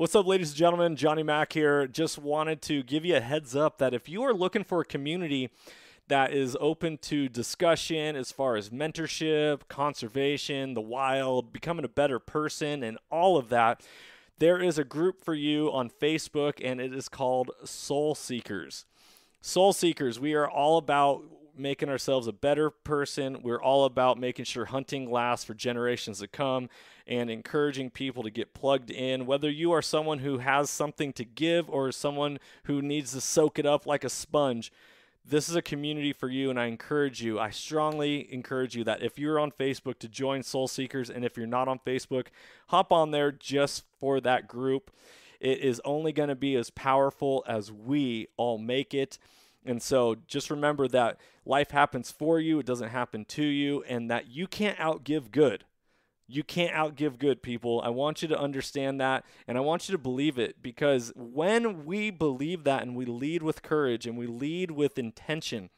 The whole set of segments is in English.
What's up, ladies and gentlemen? Johnny Mack here. Just wanted to give you a heads up that if you are looking for a community that is open to discussion as far as mentorship, conservation, the wild, becoming a better person, and all of that, there is a group for you on Facebook, and it is called Soul Seekers. Soul Seekers, we are all about making ourselves a better person. We're all about making sure hunting lasts for generations to come and encouraging people to get plugged in. Whether you are someone who has something to give or someone who needs to soak it up like a sponge, this is a community for you, and I encourage you, I strongly encourage you that if you're on Facebook to join Soul Seekers, and if you're not on Facebook, hop on there just for that group. It is only going to be as powerful as we all make it. And so just remember that life happens for you, it doesn't happen to you, and that you can't outgive good. You can't outgive good people. I want you to understand that and I want you to believe it because when we believe that and we lead with courage and we lead with intention,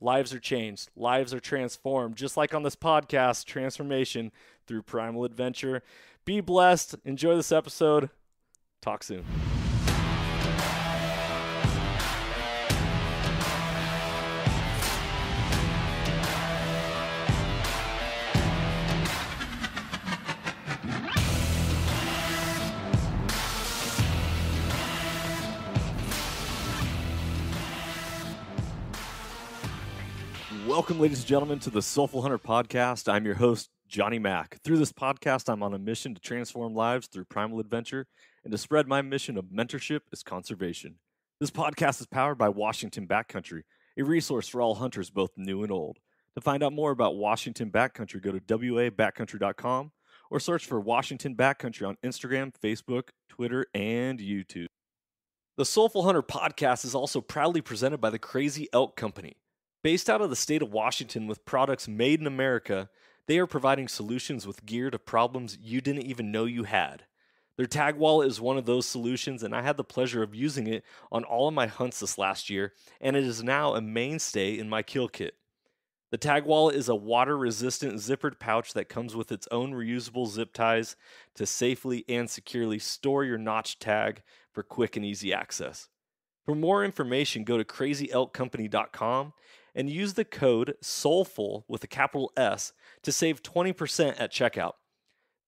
lives are changed, lives are transformed, just like on this podcast, transformation through primal adventure. Be blessed. Enjoy this episode. Talk soon. Welcome, ladies and gentlemen, to the Soulful Hunter podcast. I'm your host, Johnny Mack. Through this podcast, I'm on a mission to transform lives through primal adventure and to spread my mission of mentorship as conservation. This podcast is powered by Washington Backcountry, a resource for all hunters, both new and old. To find out more about Washington Backcountry, go to wabackcountry.com or search for Washington Backcountry on Instagram, Facebook, Twitter, and YouTube. The Soulful Hunter podcast is also proudly presented by the Crazy Elk Company. Based out of the state of Washington with products made in America, they are providing solutions with gear to problems you didn't even know you had. Their tag wallet is one of those solutions, and I had the pleasure of using it on all of my hunts this last year, and it is now a mainstay in my kill kit. The tag wallet is a water resistant zippered pouch that comes with its own reusable zip ties to safely and securely store your notch tag for quick and easy access. For more information, go to crazyelkcompany.com and use the code SOULFUL with a capital S to save 20% at checkout.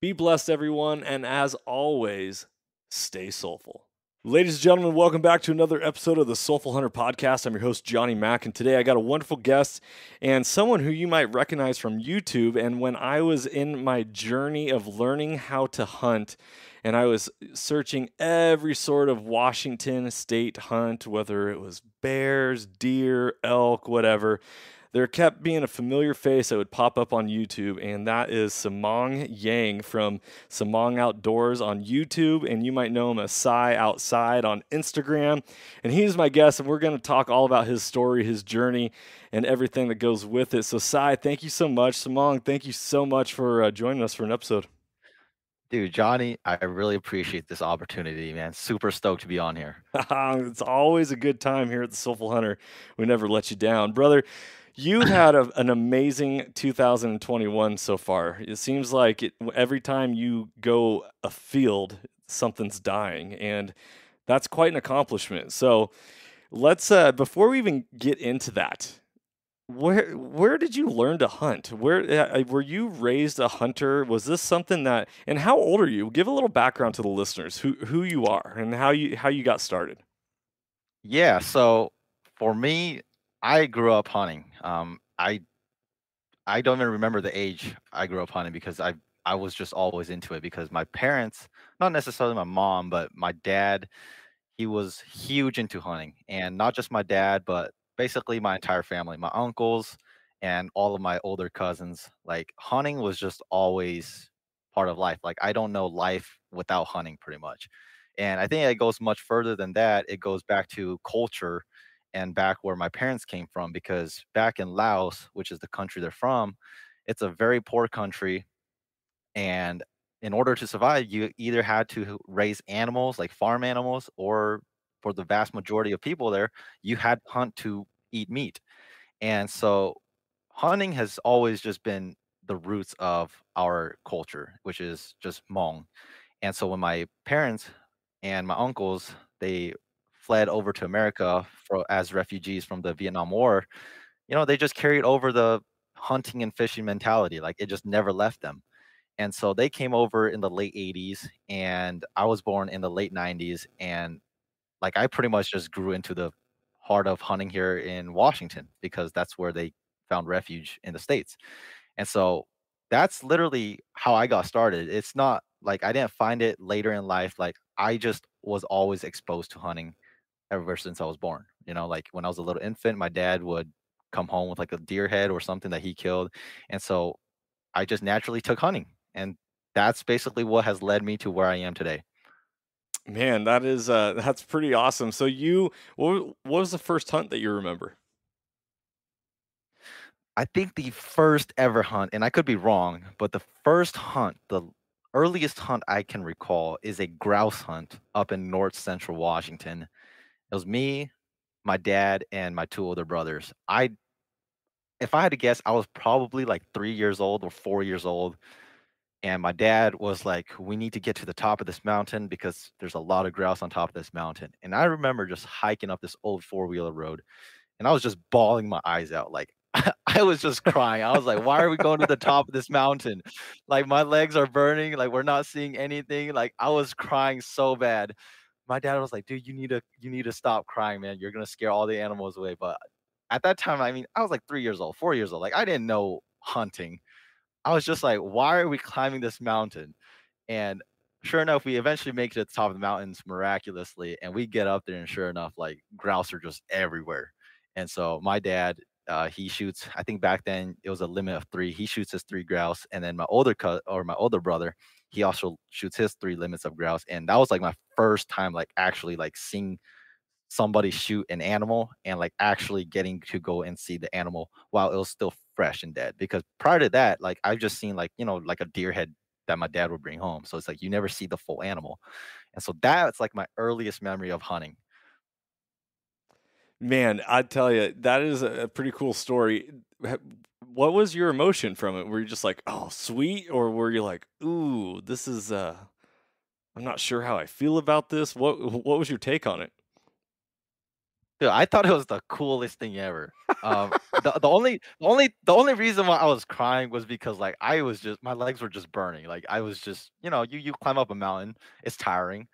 Be blessed, everyone, and as always, stay soulful. Ladies and gentlemen, welcome back to another episode of the Soulful Hunter podcast. I'm your host, Johnny Mack, and today I got a wonderful guest and someone who you might recognize from YouTube. And when I was in my journey of learning how to hunt, and I was searching every sort of Washington state hunt, whether it was bears, deer, elk, whatever. There kept being a familiar face that would pop up on YouTube, and that is Samong Yang from Samong Outdoors on YouTube, and you might know him as Sai Outside on Instagram. And he's my guest, and we're going to talk all about his story, his journey, and everything that goes with it. So, Sai, thank you so much. Samong, thank you so much for uh, joining us for an episode. Dude, Johnny, I really appreciate this opportunity, man. Super stoked to be on here. it's always a good time here at the Soulful Hunter. We never let you down. Brother, you've had a, an amazing 2021 so far. It seems like it, every time you go afield, something's dying. And that's quite an accomplishment. So let's, uh, before we even get into that, where where did you learn to hunt? Where uh, uh, were you raised a hunter? Was this something that and how old are you? Give a little background to the listeners who who you are and how you how you got started. Yeah, so for me, I grew up hunting. Um, I I don't even remember the age I grew up hunting because I I was just always into it because my parents, not necessarily my mom, but my dad, he was huge into hunting, and not just my dad, but basically my entire family, my uncles and all of my older cousins. Like hunting was just always part of life. Like I don't know life without hunting pretty much. And I think it goes much further than that. It goes back to culture and back where my parents came from because back in Laos, which is the country they're from, it's a very poor country and in order to survive, you either had to raise animals like farm animals or for the vast majority of people there, you had to hunt to eat meat. And so hunting has always just been the roots of our culture, which is just Hmong. And so when my parents and my uncles they fled over to America for as refugees from the Vietnam War. You know, they just carried over the hunting and fishing mentality. Like it just never left them. And so they came over in the late 80s and I was born in the late 90s and like I pretty much just grew into the heart of hunting here in Washington because that's where they found refuge in the states. And so that's literally how I got started. It's not like I didn't find it later in life. Like I just was always exposed to hunting ever since I was born. You know, like when I was a little infant, my dad would come home with like a deer head or something that he killed. And so I just naturally took hunting. And that's basically what has led me to where I am today. Man, that is uh that's pretty awesome. So you what, what was the first hunt that you remember? I think the first ever hunt, and I could be wrong, but the first hunt, the earliest hunt I can recall is a grouse hunt up in north central Washington. It was me, my dad, and my two older brothers. I if I had to guess, I was probably like three years old or four years old. And my dad was like, We need to get to the top of this mountain because there's a lot of grouse on top of this mountain. And I remember just hiking up this old four wheeler road and I was just bawling my eyes out. Like, I was just crying. I was like, why are we going to the top of this mountain? Like, my legs are burning. Like, we're not seeing anything. Like, I was crying so bad. My dad was like, dude, you need to you need to stop crying, man. You're gonna scare all the animals away. But at that time, I mean, I was like three years old, four years old. Like, I didn't know hunting. I was just like, why are we climbing this mountain? And sure enough, we eventually make it to the top of the mountains miraculously, and we get up there, and sure enough, like grouse are just everywhere. And so my dad, uh, he shoots. I think back then it was a limit of three. He shoots his three grouse, and then my older cut or my older brother, he also shoots his three limits of grouse. And that was like my first time, like actually like seeing somebody shoot an animal and like actually getting to go and see the animal while it was still fresh and dead. Because prior to that, like I've just seen like you know like a deer head that my dad would bring home. So it's like you never see the full animal. And so that's like my earliest memory of hunting. Man, I tell you, that is a pretty cool story. What was your emotion from it? Were you just like, "Oh, sweet," or were you like, "Ooh, this is uh I'm not sure how I feel about this." What what was your take on it? Dude, I thought it was the coolest thing ever. Um, the, the only the only the only reason why I was crying was because like I was just my legs were just burning. Like I was just you know you you climb up a mountain, it's tiring,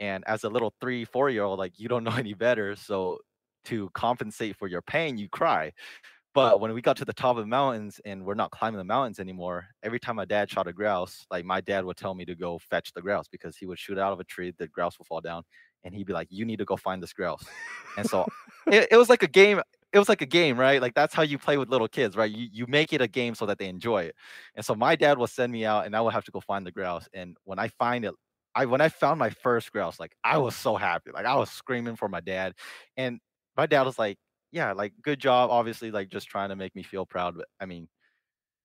and as a little three four year old like you don't know any better, so to compensate for your pain, you cry. But when we got to the top of the mountains and we're not climbing the mountains anymore, every time my dad shot a grouse, like my dad would tell me to go fetch the grouse because he would shoot out of a tree, the grouse would fall down, and he'd be like, "You need to go find this grouse." And so it, it was like a game. It was like a game, right? Like that's how you play with little kids, right? You you make it a game so that they enjoy it. And so my dad would send me out, and I would have to go find the grouse. And when I find it, I when I found my first grouse, like I was so happy, like I was screaming for my dad, and my dad was like, "Yeah, like good job." Obviously, like just trying to make me feel proud. But I mean,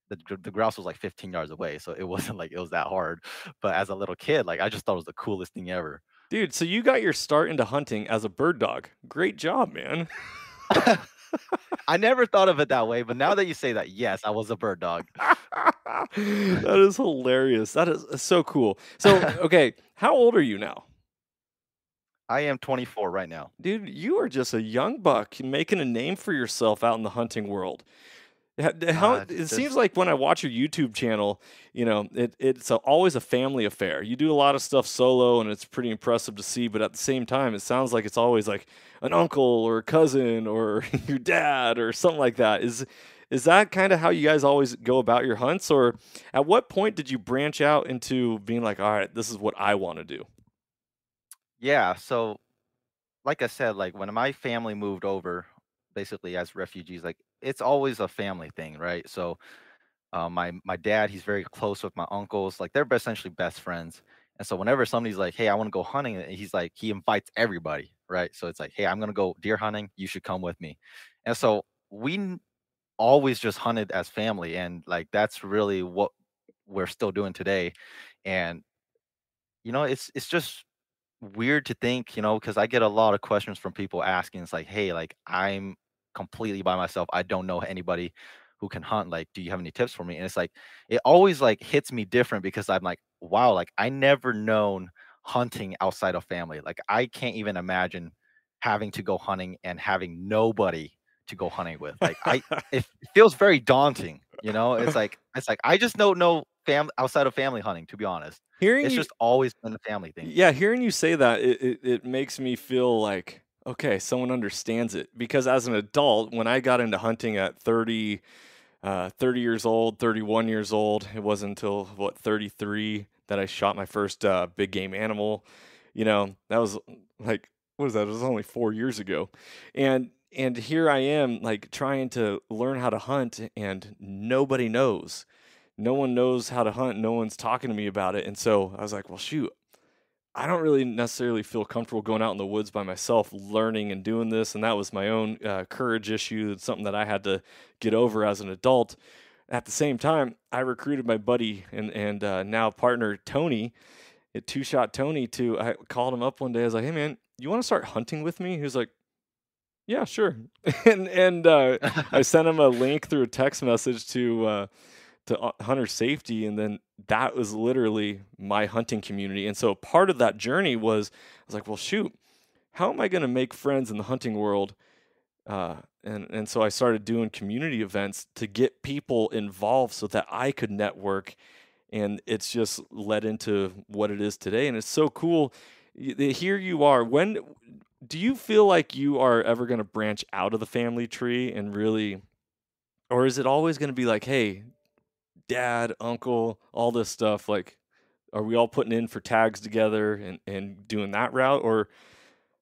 the the grouse was like 15 yards away, so it wasn't like it was that hard. But as a little kid, like I just thought it was the coolest thing ever. Dude, so you got your start into hunting as a bird dog. Great job, man. I never thought of it that way, but now that you say that, yes, I was a bird dog. that is hilarious. That is uh, so cool. So, okay, how old are you now? I am 24 right now. Dude, you are just a young buck making a name for yourself out in the hunting world. How, uh, it seems like when I watch your YouTube channel, you know, it, it's a, always a family affair. You do a lot of stuff solo, and it's pretty impressive to see. But at the same time, it sounds like it's always like an uncle or a cousin or your dad or something like that. Is is that kind of how you guys always go about your hunts, or at what point did you branch out into being like, all right, this is what I want to do? Yeah. So, like I said, like when my family moved over, basically as refugees, like it's always a family thing, right? So, uh, my my dad, he's very close with my uncles. Like they're essentially best friends. And so whenever somebody's like, "Hey, I want to go hunting," he's like, he invites everybody, right? So it's like, "Hey, I'm gonna go deer hunting. You should come with me." And so we always just hunted as family, and like that's really what we're still doing today. And you know, it's it's just weird to think, you know, because I get a lot of questions from people asking, it's like, hey, like I'm completely by myself. I don't know anybody who can hunt. Like, do you have any tips for me? And it's like, it always like hits me different because I'm like, wow, like I never known hunting outside of family. Like I can't even imagine having to go hunting and having nobody to go hunting with. Like I it feels very daunting, you know? It's like it's like I just don't know family outside of family hunting, to be honest. Hearing It's you, just always been a family thing. yeah, hearing you say that, it, it, it makes me feel like, okay, someone understands it. Because as an adult, when I got into hunting at 30, uh, 30 years old, 31 years old, it wasn't until, what, 33 that I shot my first uh, big game animal. You know, that was like, what is that? It was only four years ago. And, and here I am, like trying to learn how to hunt, and nobody knows. No one knows how to hunt. No one's talking to me about it. And so I was like, well, shoot, I don't really necessarily feel comfortable going out in the woods by myself, learning and doing this. And that was my own uh, courage issue. It's something that I had to get over as an adult. At the same time, I recruited my buddy and and uh, now partner Tony, at Two Shot Tony. To I called him up one day. I was like, "Hey man, you want to start hunting with me?" He was like, "Yeah, sure." and and uh, I sent him a link through a text message to uh, to uh, hunter safety, and then that was literally my hunting community. And so part of that journey was I was like, well, shoot, how am I going to make friends in the hunting world? Uh, and and so I started doing community events to get people involved so that I could network, and it's just led into what it is today. And it's so cool. Here you are. When do you feel like you are ever going to branch out of the family tree and really, or is it always going to be like, hey, dad, uncle, all this stuff? Like, are we all putting in for tags together and, and doing that route? Or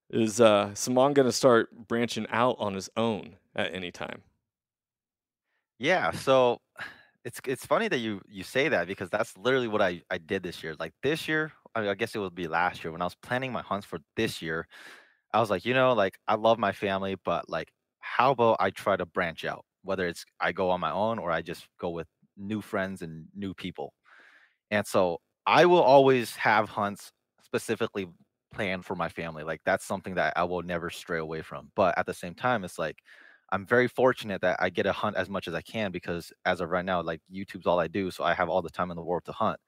is uh, Samong going to start branching out on his own at any time? Yeah, so it's it's funny that you you say that because that's literally what I I did this year. Like this year, I, I guess it would be last year when I was planning my hunts for this year. I was like, you know, like I love my family, but like, how about I try to branch out? Whether it's I go on my own or I just go with new friends and new people. And so I will always have hunts specifically planned for my family. Like that's something that I will never stray away from. But at the same time, it's like I'm very fortunate that I get to hunt as much as I can because as of right now, like YouTube's all I do. So I have all the time in the world to hunt.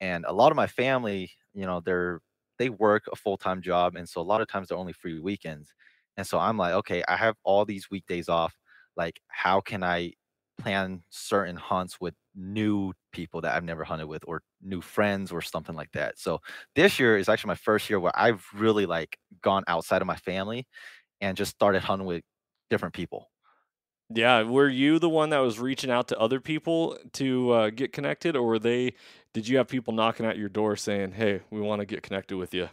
And a lot of my family, you know, they're they work a full-time job. And so a lot of times they're only free weekends. And so I'm like, okay, I have all these weekdays off. Like, how can I plan certain hunts with new people that I've never hunted with or new friends or something like that. So this year is actually my first year where I've really like gone outside of my family and just started hunting with different people. Yeah, were you the one that was reaching out to other people to uh, get connected, or were they? Did you have people knocking at your door saying, "Hey, we want to get connected with you"?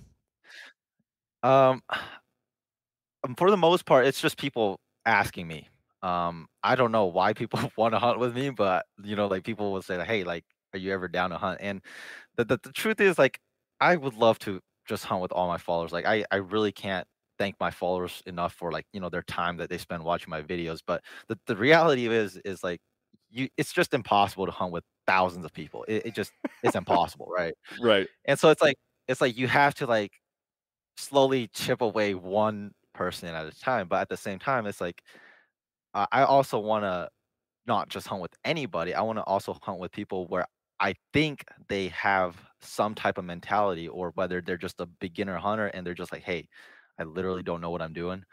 Um, um, for the most part, it's just people asking me. Um, I don't know why people want to hunt with me, but you know, like people will say, "Hey, like, are you ever down to hunt?" And the, the the truth is, like, I would love to just hunt with all my followers. Like, I I really can't thank my followers enough for like you know their time that they spend watching my videos. But the the reality is is like you, it's just impossible to hunt with thousands of people. It, it just it's impossible, right? Right. And so it's like it's like you have to like slowly chip away one person at a time. But at the same time, it's like I I also want to not just hunt with anybody. I want to also hunt with people where I think they have some type of mentality, or whether they're just a beginner hunter and they're just like, hey, I literally don't know what I'm doing.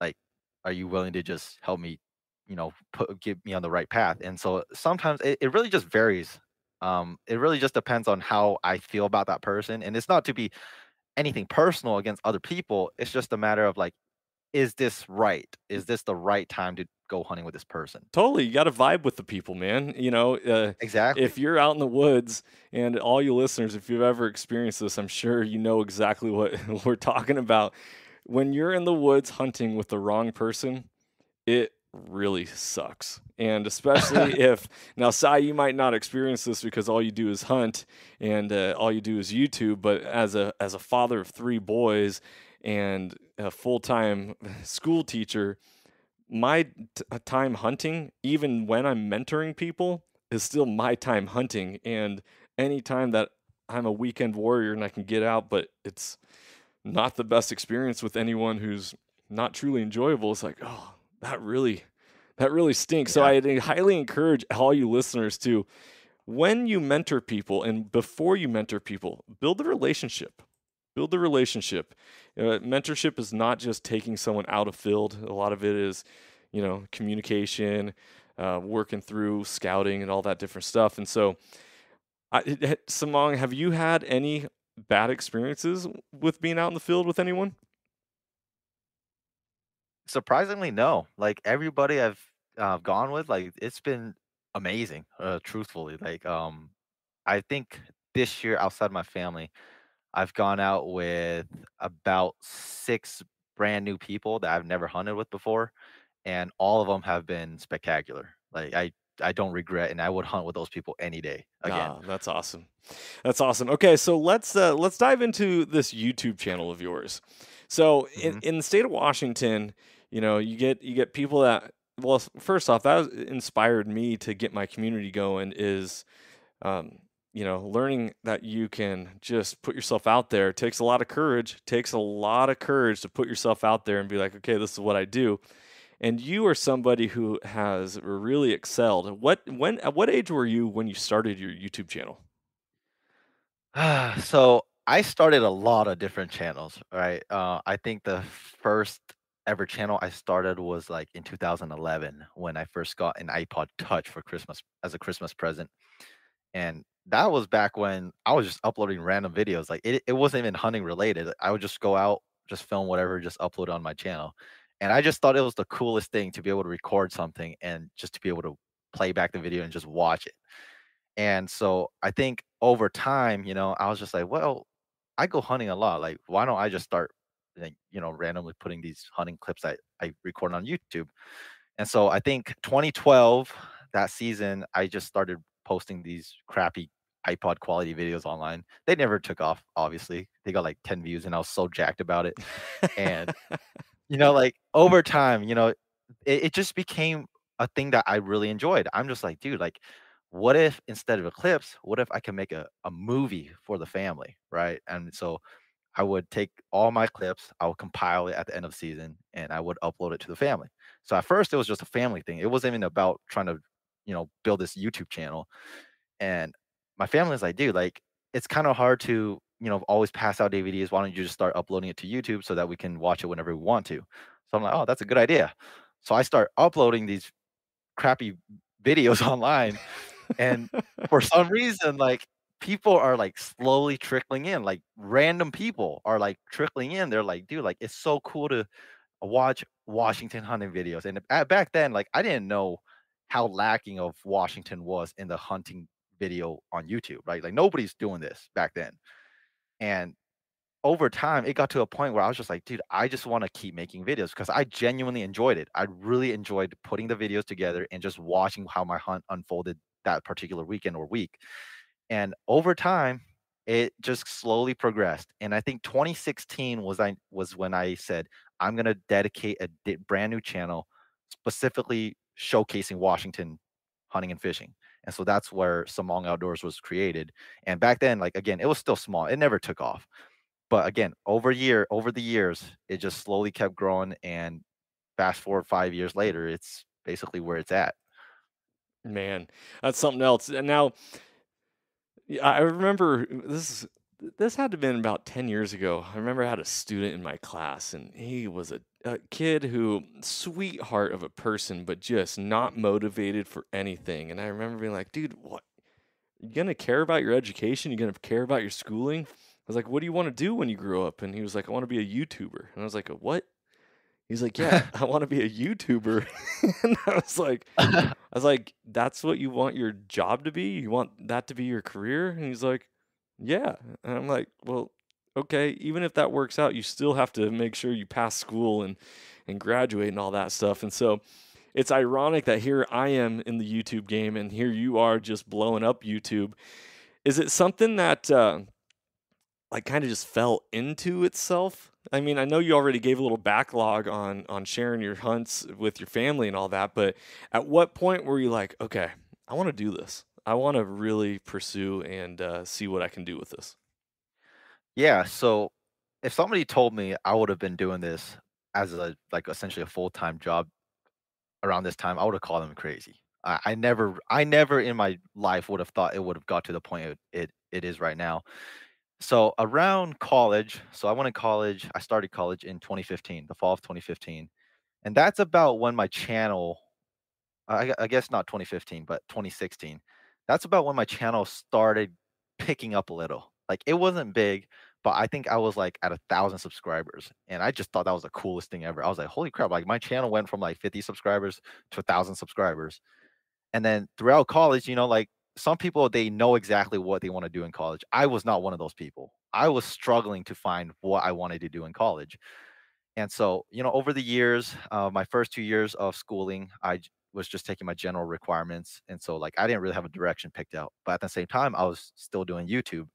Like, are you willing to just help me, you know, put get me on the right path? And so sometimes it, it really just varies. Um, it really just depends on how I feel about that person. And it's not to be anything personal against other people. It's just a matter of like, is this right? Is this the right time to go hunting with this person? Totally. You got to vibe with the people, man. You know, uh, Exactly. if you're out in the woods, and all you listeners, if you've ever experienced this, I'm sure you know exactly what we're talking about. When you're in the woods hunting with the wrong person, it really sucks. And especially if now, Sai, you might not experience this because all you do is hunt and uh, all you do is YouTube. But as a as a father of three boys and a full time school teacher, my t- uh, time hunting, even when I'm mentoring people, is still my time hunting. And anytime that I'm a weekend warrior and I can get out, but it's not the best experience with anyone who's not truly enjoyable, it's like, oh, that really, that really stinks. So I highly encourage all you listeners to, when you mentor people and before you mentor people, build a relationship. Build the relationship. Uh, mentorship is not just taking someone out of field. A lot of it is, you know, communication, uh, working through scouting and all that different stuff. And so, I, Samong, have you had any bad experiences with being out in the field with anyone? Surprisingly, no. Like everybody I've uh, gone with, like it's been amazing. Uh, truthfully, like um, I think this year outside my family, I've gone out with about six brand new people that I've never hunted with before, and all of them have been spectacular. Like I I don't regret, and I would hunt with those people any day again. Ah, that's awesome. That's awesome. Okay, so let's uh, let's dive into this YouTube channel of yours. So in, mm-hmm. in the state of Washington, you know, you get you get people that well, first off, that inspired me to get my community going. Is um, you know, learning that you can just put yourself out there takes a lot of courage. Takes a lot of courage to put yourself out there and be like, okay, this is what I do. And you are somebody who has really excelled. What when at what age were you when you started your YouTube channel? so I started a lot of different channels, right? Uh, I think the first ever channel I started was like in 2011 when I first got an iPod Touch for Christmas as a Christmas present. And that was back when I was just uploading random videos. Like it, it wasn't even hunting related. I would just go out, just film whatever, just upload on my channel. And I just thought it was the coolest thing to be able to record something and just to be able to play back the video and just watch it. And so I think over time, you know, I was just like, well, I go hunting a lot. Like, why don't I just start, you know, randomly putting these hunting clips I, I record on YouTube? And so I think 2012, that season, I just started posting these crappy iPod quality videos online. They never took off, obviously. They got like 10 views and I was so jacked about it. and you know, like over time, you know, it, it just became a thing that I really enjoyed. I'm just like, dude, like, what if instead of a clips, what if I can make a, a movie for the family? Right. And so I would take all my clips, I would compile it at the end of season, and I would upload it to the family. So at first it was just a family thing. It wasn't even about trying to, you know, build this YouTube channel. And my family was like, dude, like it's kind of hard to, you know, always pass out DVDs. Why don't you just start uploading it to YouTube so that we can watch it whenever we want to? So I'm like, oh, that's a good idea. So I start uploading these crappy videos online. and for some reason, like people are like slowly trickling in, like random people are like trickling in. They're like, dude, like it's so cool to watch Washington hunting videos. And back then, like I didn't know how lacking of Washington was in the hunting video on YouTube, right? Like nobody's doing this back then. And over time, it got to a point where I was just like, dude, I just want to keep making videos because I genuinely enjoyed it. I really enjoyed putting the videos together and just watching how my hunt unfolded that particular weekend or week. And over time, it just slowly progressed. And I think 2016 was I was when I said I'm going to dedicate a brand new channel specifically showcasing Washington hunting and fishing. And so that's where Samong Outdoors was created. And back then, like again, it was still small. It never took off. But again, over year, over the years, it just slowly kept growing. And fast forward five years later, it's basically where it's at. Man, that's something else. And now I remember uh, this this had to have been about 10 years ago. I remember I had a student in my class, and he was a, a, kid who, sweetheart of a person, but just not motivated for anything. And I remember being like, dude, what? You gonna care about your education? You gonna care about your schooling? I was like, what do you want to do when you grow up? And he was like, I want to be a YouTuber. And I was like, a what? He's like, yeah, I want to be a YouTuber. and I was like, I was like, that's what you want your job to be? You want that to be your career? And he's like, yeah. And I'm like, well, okay, even if that works out, you still have to make sure you pass school and and graduate and all that stuff. And so it's ironic that here I am in the YouTube game and here you are just blowing up YouTube. Is it something that uh, like kind of just fell into itself? I mean, I know you already gave a little backlog on on sharing your hunts with your family and all that, but at what point were you like, okay, I want to do this? I want to really pursue and uh, see what I can do with this. Yeah. So if somebody told me I would have been doing this as a like essentially a full time job around this time, I would have called them crazy. I, I, never, I never in my life would have thought it would have got to the point it, it it is right now. so around college, so I went to college. I started college in 2015, the fall of 2015, and that's about when my channel. I, I guess not 2015, but 2016. That's about when my channel started picking up a little. Like it wasn't big, but I think I was like at a thousand subscribers, and I just thought that was the coolest thing ever. I was like, holy crap! Like my channel went from like 50 subscribers to a thousand subscribers, and then throughout college, you know, like some people they know exactly what they want to do in college. I was not one of those people. I was struggling to find what I wanted to do in college. And so, you know, over the years, uh, my first two years of schooling, I was just taking my general requirements. And so, like, I didn't really have a direction picked out. But at the same time, I was still doing YouTube.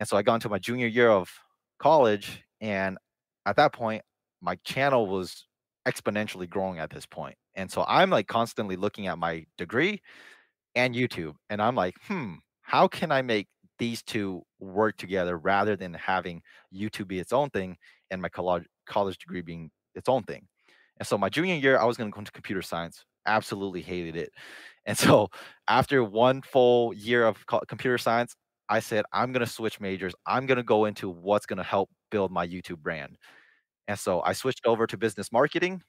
And so I got into my junior year of college. And at that point, my channel was exponentially growing at this point. And so I'm like constantly looking at my degree and YouTube. And I'm like, hmm, how can I make these two work together rather than having YouTube be its own thing and my college college degree being its own thing? And so my junior year, I was going to go into computer science. Absolutely hated it. And so after one full year of co- computer science, I said, I'm going to switch majors. I'm going to go into what's going to help build my YouTube brand. And so I switched over to business marketing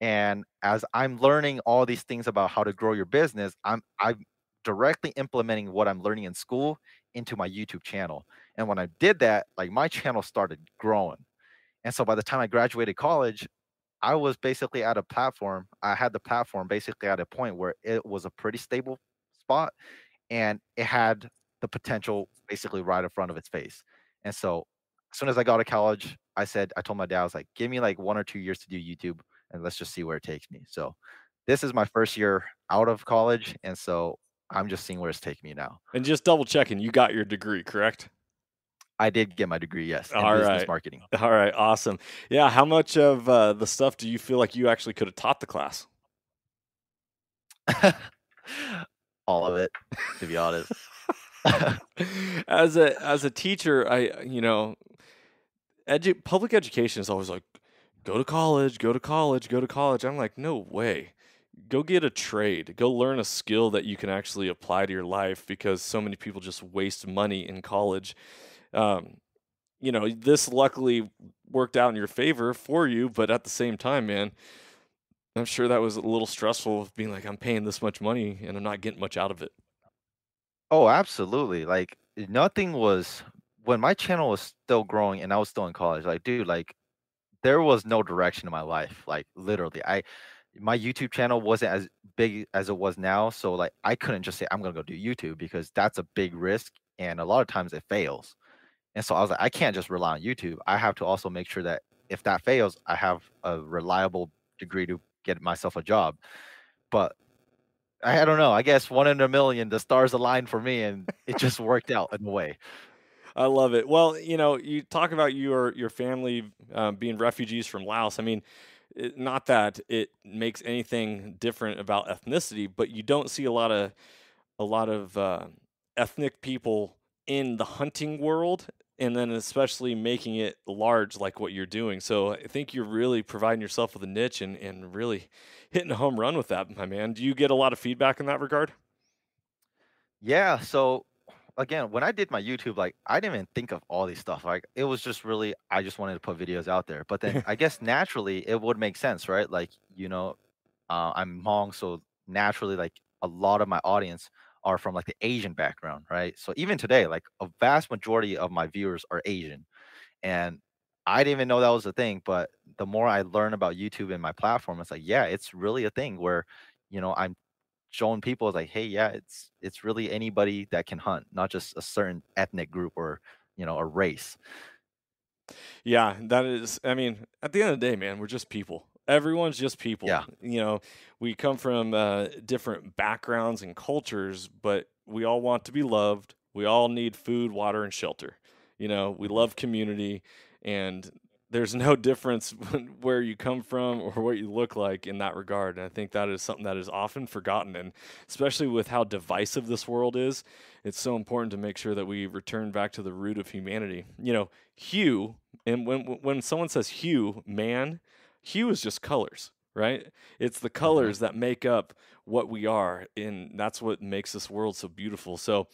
and as I'm learning all these things about how to grow your business, I'm I'm directly implementing what I'm learning in school into my YouTube channel. And when I did that, like my channel started growing. And so by the time I graduated college, I was basically at a platform. I had the platform basically at a point where it was a pretty stable spot and it had the potential basically right in front of its face. And so as soon as I got to college, I said, I told my dad, I was like, give me like one or two years to do YouTube and let's just see where it takes me. So this is my first year out of college. And so I'm just seeing where it's taking me now. And just double checking, you got your degree, correct? I did get my degree, yes, in All business right. marketing. All right, awesome. Yeah, how much of uh, the stuff do you feel like you actually could have taught the class? All of it, to be honest. as a as a teacher, I you know, edu- public education is always like, go to college, go to college, go to college. I'm like, no way. Go get a trade. Go learn a skill that you can actually apply to your life because so many people just waste money in college. Um, you know, this luckily worked out in your favor for you, but at the same time, man, I'm sure that was a little stressful of being like, I'm paying this much money and I'm not getting much out of it. Oh, absolutely. Like nothing was when my channel was still growing and I was still in college. Like, dude, like there was no direction in my life. Like literally, I my YouTube channel wasn't as big as it was now. So like I couldn't just say I'm gonna go do YouTube because that's a big risk and a lot of times it fails. And so I was like, I can't just rely on YouTube. I have to also make sure that if that fails, I have a reliable degree to get myself a job. But I, don't know. I guess one in a million, the stars aligned for me, and it just worked out in a way. I love it. Well, you know, you talk about your your family um, being refugees from Laos. I mean, it, not that it makes anything different about ethnicity, but you don't see a lot of a lot of uh, ethnic people in the hunting world, and then especially making it large like what you're doing. So I think you're really providing yourself with a niche and and really hitting a home run with that, my man. Do you get a lot of feedback in that regard? Yeah. So again, when I did my YouTube, like I didn't even think of all these stuff. Like it was just really, I just wanted to put videos out there. But then I guess naturally it would make sense, right? Like you know, uh, I'm Hmong, so naturally, like a lot of my audience are from like the Asian background, right? So even today, like a vast majority of my viewers are Asian, and I didn't even know that was a thing. But the more I learn about YouTube and my platform, it's like, yeah, it's really a thing where, you know, I'm showing people like, hey, yeah, it's it's really anybody that can hunt, not just a certain ethnic group or you know a race. Yeah, that is. I mean, at the end of the day, man, we're just people. Everyone's just people. Yeah, You know, we come from uh, different backgrounds and cultures, but we all want to be loved. We all need food, water, and shelter. You know, we love community, and there's no difference where you come from or what you look like in that regard. And I think that is something that is often forgotten. And especially with how divisive this world is, it's so important to make sure that we return back to the root of humanity. You know, hue, and when when someone says hue, man, hue is just colors, right? It's the mhm. colors that make up what we are, and that's what makes this world so beautiful. So,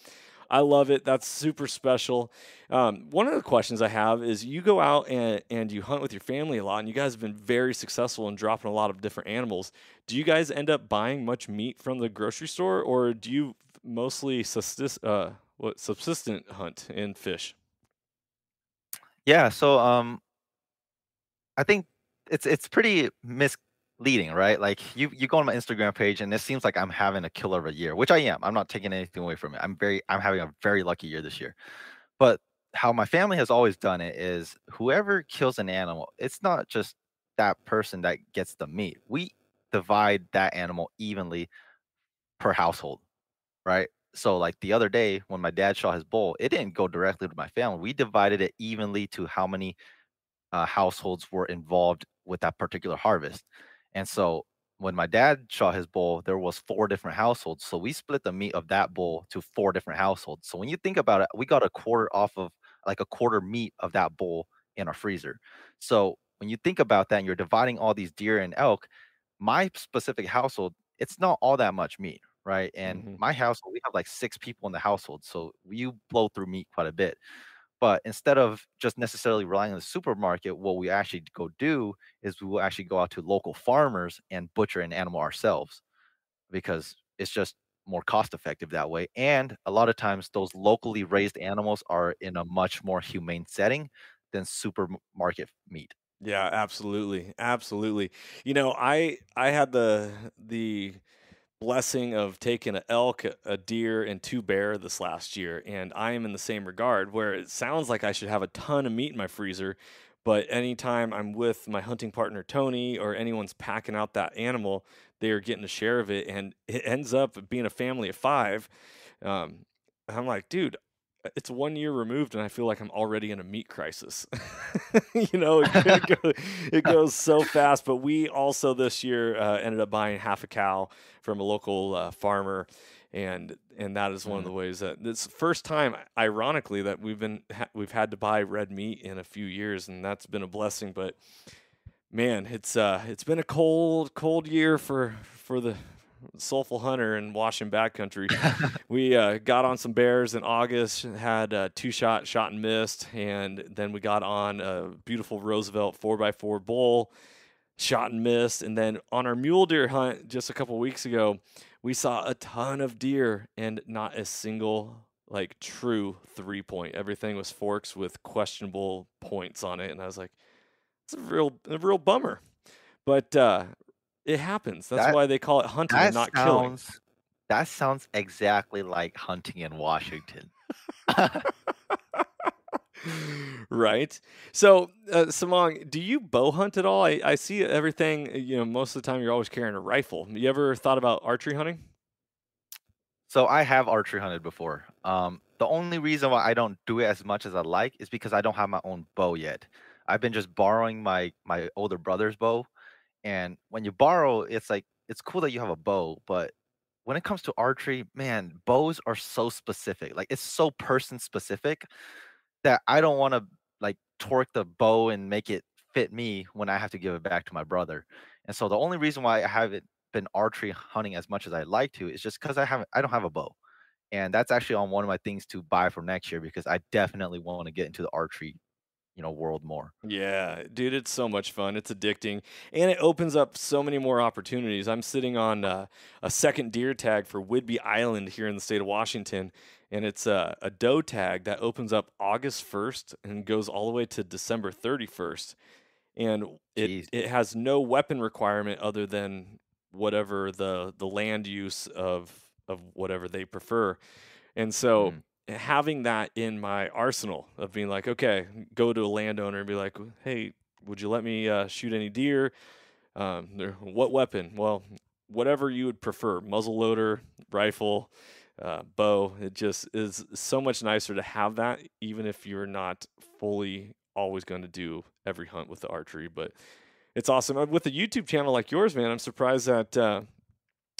I love it. That's super special. Um, one of the questions I have is you go out and, and you hunt with your family a lot, and you guys have been very successful in dropping a lot of different animals. Do you guys end up buying much meat from the grocery store, or do you mostly subsist, uh, what, subsistent hunt and fish? Yeah, so um, I think it's it's pretty misleading, right? Like you you go on my Instagram page and it seems like I'm having a killer of a year, which I am. I'm not taking anything away from it. I'm very I'm having a very lucky year this year. But how my family has always done it is whoever kills an animal, it's not just that person that gets the meat. We divide that animal evenly per household, right? So like the other day when my dad shot his bull, it didn't go directly to my family. We divided it evenly to how many uh, households were involved with that particular harvest. And so when my dad shot his bull, there was four different households. So we split the meat of that bull to four different households. So when you think about it, we got a quarter off of like a quarter meat of that bull in our freezer. So when you think about that and you're dividing all these deer and elk, my specific household, it's not all that much meat, right? And hmm my household, we have like six people in the household. So you blow through meat quite a bit. But instead of just necessarily relying on the supermarket, what we actually go do is we will actually go out to local farmers and butcher an animal ourselves because it's just more cost effective that way. And a lot of times, those locally raised animals are in a much more humane setting than supermarket meat. Yeah, absolutely, absolutely. You know, I I had the the blessing of taking an elk, a deer, and two bear this last year, and I am in the same regard. Where it sounds like I should have a ton of meat in my freezer, but anytime I'm with my hunting partner Tony or anyone's packing out that animal, they are getting a share of it, and it ends up being a family of five. Um, I'm like, dude, it's one year removed and I feel like I'm already in a meat crisis. you know, it, go, it goes so fast. But we also this year uh, ended up buying half a cow from a local uh, farmer, and and that is one of the Mm. ways that it's the first time, ironically, that we've been ha- we've had to buy red meat in a few years, and that's been a blessing. But man, it's uh it's been a cold cold year for for the soulful hunter in Washington backcountry. We uh, got on some bears in August, had uh, two shot, shot and missed, and then we got on a beautiful Roosevelt four by four bull, shot and missed, and then on our mule deer hunt just a couple weeks ago, we saw a ton of deer and not a single like true three point. Everything was forks with questionable points on it, and I was like, it's a real, a real bummer. But uh, it happens. That's That why they call it hunting and not killing. that sounds exactly like hunting in Washington. right. So, uh, Samong, do you bow hunt at all? I, I see everything, uh, you know, most of the time you're always carrying a rifle. You ever thought about archery hunting? So I have archery hunted before. Um, the only reason why I don't do it as much as I like is because I don't have my own bow yet. I've been just borrowing my my older brother's bow, and when you borrow, it's like it's cool that you have a bow, but when it comes to archery, man, bows are so specific. Like it's so person specific that I don't want to like torque the bow and make it fit me when I have to give it back to my brother. And so the only reason why I haven't been archery hunting as much as I'd like to is just because I haven't I don't have a bow. And that's actually on one of my things to buy for next year because I definitely want to get into the archery, you know, world more. Yeah, dude, it's so much fun. It's addicting, and it opens up so many more opportunities. I'm sitting on uh, a second deer tag for Whidbey Island here in the state of Washington, and it's a, a doe tag that opens up August 1st and goes all the way to December 31st. And it Jeez. it has no weapon requirement other than whatever the the land use of of whatever they prefer. And so Mm. Having that in my arsenal of being like, okay, go to a landowner and be like, hey, would you let me uh, shoot any deer? Um, what weapon? Well, whatever you would prefer, muzzle loader, rifle, uh, bow. It just is so much nicer to have that, even if you're not fully always going to do every hunt with the archery. But it's awesome Uh, with a YouTube channel like yours, man. I'm surprised that uh,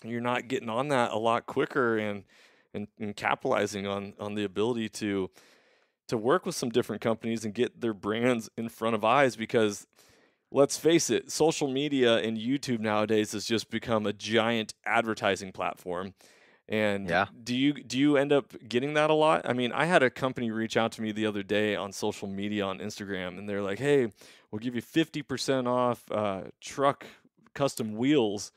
you're not getting on that a lot quicker and and, and capitalizing on on the ability to to work with some different companies and get their brands in front of eyes because let's face it social media and youtube nowadays has just become a giant advertising platform And Yeah. do you do you end up getting that a lot? I mean, I had a company reach out to me the other day on social media on Instagram, and they're like, "Hey, we'll give you fifty percent off uh, truck custom wheels.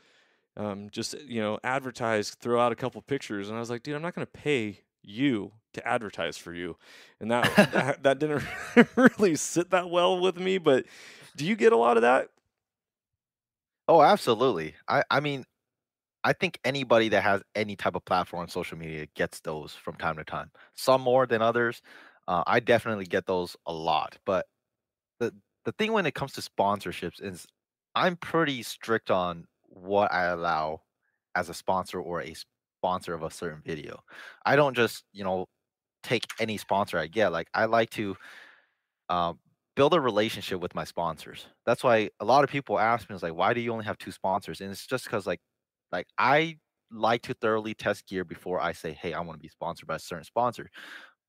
Um, just you know, advertise, throw out a couple pictures." And I was like, "Dude, I'm not going to pay you to advertise for you," and that that, that didn't really sit that well with me. But do you get a lot of that? Oh, absolutely. I I mean, I think anybody that has any type of platform on social media gets those from time to time. Some more than others. Uh, I definitely get those a lot. But the the thing when it comes to sponsorships is I'm pretty strict on what I allow as a sponsor or a sponsor of a certain video. I don't just, you know, take any sponsor I get. Like I like to um, build a relationship with my sponsors. That's why a lot of people ask me, "Is like, why do you only have two sponsors?" And it's just because, like, like I like to thoroughly test gear before I say, "Hey, I want to be sponsored by a certain sponsor."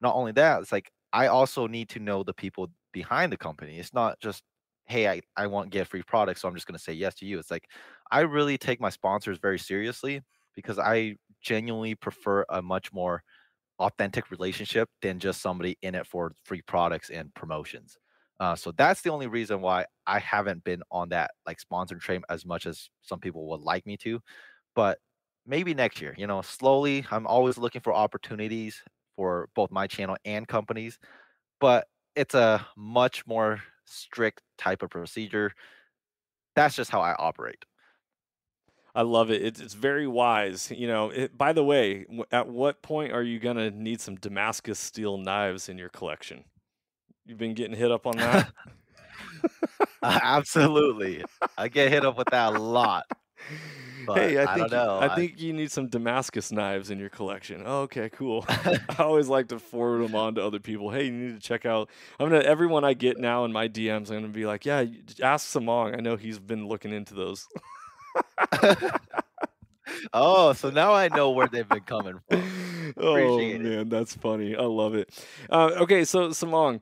Not only that, it's like I also need to know the people behind the company. It's not just, "Hey, I I want get free products, so I'm just going to say yes to you." It's like I really take my sponsors very seriously because I genuinely prefer a much more authentic relationship than just somebody in it for free products and promotions. Uh, so that's the only reason why I haven't been on that like sponsored train as much as some people would like me to. But maybe next year, you know, slowly. I'm always looking for opportunities for both my channel and companies, but it's a much more strict type of procedure. That's just how I operate. I love it. It's it's very wise. You know. It, by the way, w- at what point are you gonna need some Damascus steel knives in your collection? You've been getting hit up on that. Uh, absolutely. I get hit up with that a lot. But hey, I I think don't you- know. I I- think you need some Damascus knives in your collection. Oh, okay, cool. I always like to forward them on to other people. Hey, you need to check out. I'm gonna everyone I get now in my DMs. I'm gonna be like, yeah, ask Samong. I know he's been looking into those. oh, so now I know where they've been coming from. oh Appreciate it. man, that's funny. I love it. Uh, okay, so Samong,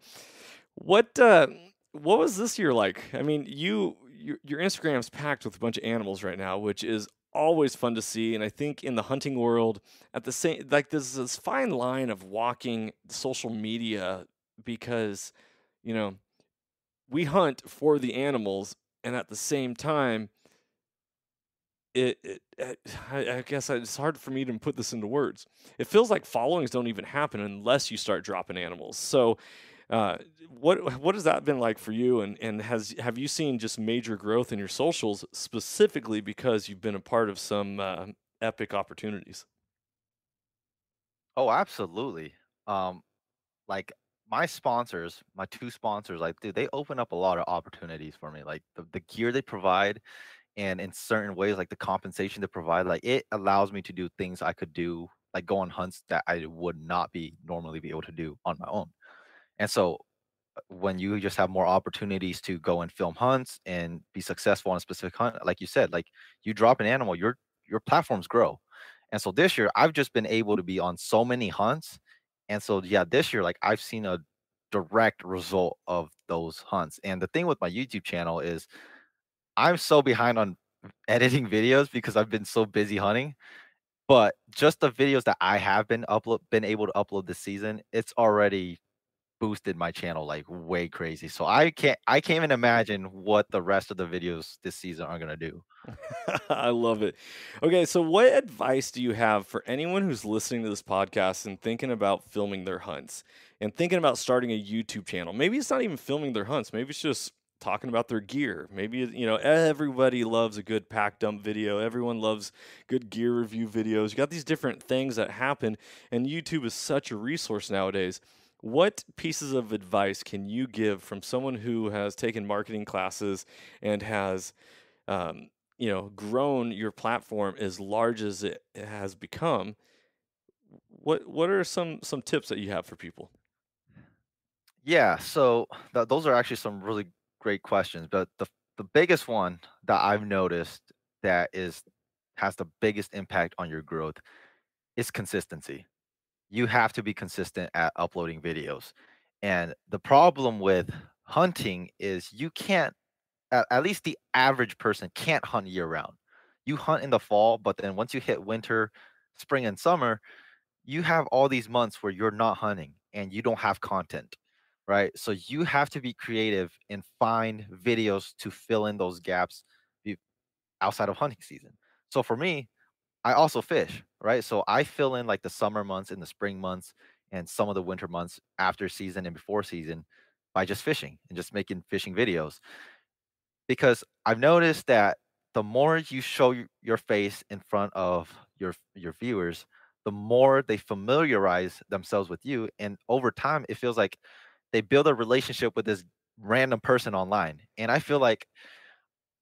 what uh, what was this year like? I mean, you your, your Instagram's packed with a bunch of animals right now, which is always fun to see. And I think in the hunting world, at the same like there's this fine line of walking social media because you know we hunt for the animals, and at the same time it, it, it I, I guess it's hard for me to put this into words. It feels like followings don't even happen unless you start dropping animals. So, uh, what what has that been like for you? And and has have you seen just major growth in your socials specifically because you've been a part of some uh, epic opportunities? Oh, absolutely. Um, like my sponsors, my two sponsors, like dude, they open up a lot of opportunities for me. Like the, the gear they provide and in certain ways, like the compensation they provide, like it allows me to do things I could do, like go on hunts that I would not be normally be able to do on my own. And so uh, when you just have more opportunities to go and film hunts and be successful on a specific hunt, like you said, like you drop an animal, your your platforms grow. And so this year I've just been able to be on so many hunts. And so yeah, this year like I've seen a direct result of those hunts. And the thing with my YouTube channel is I'm so behind on editing videos because I've been so busy hunting. But just the videos that I have been upload been able to upload this season, it's already boosted my channel like way crazy. So I can't I can't even imagine what the rest of the videos this season are gonna do. I love it. Okay, so what advice do you have for anyone who's listening to this podcast and thinking about filming their hunts and thinking about starting a YouTube channel? Maybe it's not even filming their hunts, maybe it's just talking about their gear. Maybe you know everybody loves a good pack dump video. Everyone loves good gear review videos. You got these different things that happen and YouTube is such a resource nowadays. What pieces of advice can you give from someone who has taken marketing classes and has um, you know grown your platform as large as it has become what what are some some tips that you have for people Yeah, so th- those are actually some really great questions. But the the biggest one that I've noticed that is has the biggest impact on your growth is consistency. You have to be consistent at uploading videos. And the problem with hunting is you can't at, at least the average person can't hunt year round. You hunt in the fall, but then once you hit winter, spring and summer, you have all these months where you're not hunting and you don't have content, right? So you have to be creative and find videos to fill in those gaps outside of hunting season. So for me, I also fish, right? So I fill in like the summer months and the spring months and some of the winter months after season and before season by just fishing and just making fishing videos. Because I've noticed that the more you show your face in front of your your viewers, the more they familiarize themselves with you and over time it feels like they build a relationship with this random person online. And I feel like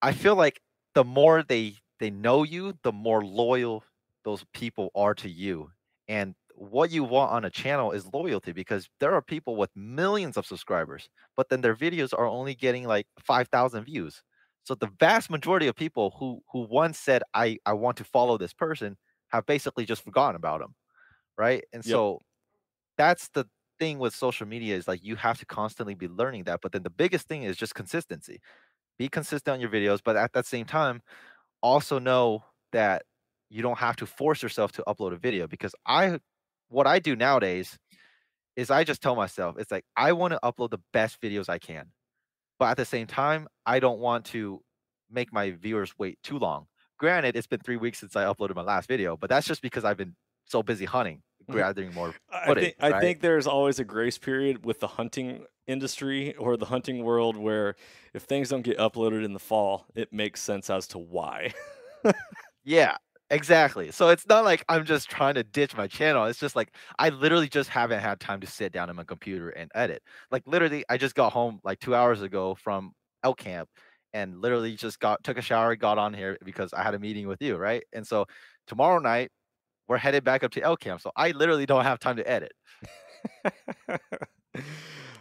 I feel like the more they they know you, the more loyal those people are to you. And what you want on a channel is loyalty because there are people with millions of subscribers, but then their videos are only getting like 5,000 views. So the vast majority of people who who once said I I want to follow this person have basically just forgotten about them, right? And yep. so that's the thing with social media is like you have to constantly be learning that. But then the biggest thing is just consistency. Be consistent on your videos, but at that same time, also know that you don't have to force yourself to upload a video because I what I do nowadays is I just tell myself it's like I want to upload the best videos I can. But at the same time, I don't want to make my viewers wait too long. Granted, it's been 3 weeks since I uploaded my last video, but that's just because I've been so busy hunting. Mm-hmm. gathering more footage. I think, right? I think there's always a grace period with the hunting industry or the hunting world where if things don't get uploaded in the fall, it makes sense as to why. yeah, exactly. So it's not like I'm just trying to ditch my channel. It's just like I literally just haven't had time to sit down at my computer and edit. Like literally, I just got home like two hours ago from elk camp and literally just got took a shower, got on here because I had a meeting with you, right? And so tomorrow night we're headed back up to elk camp. So I literally don't have time to edit.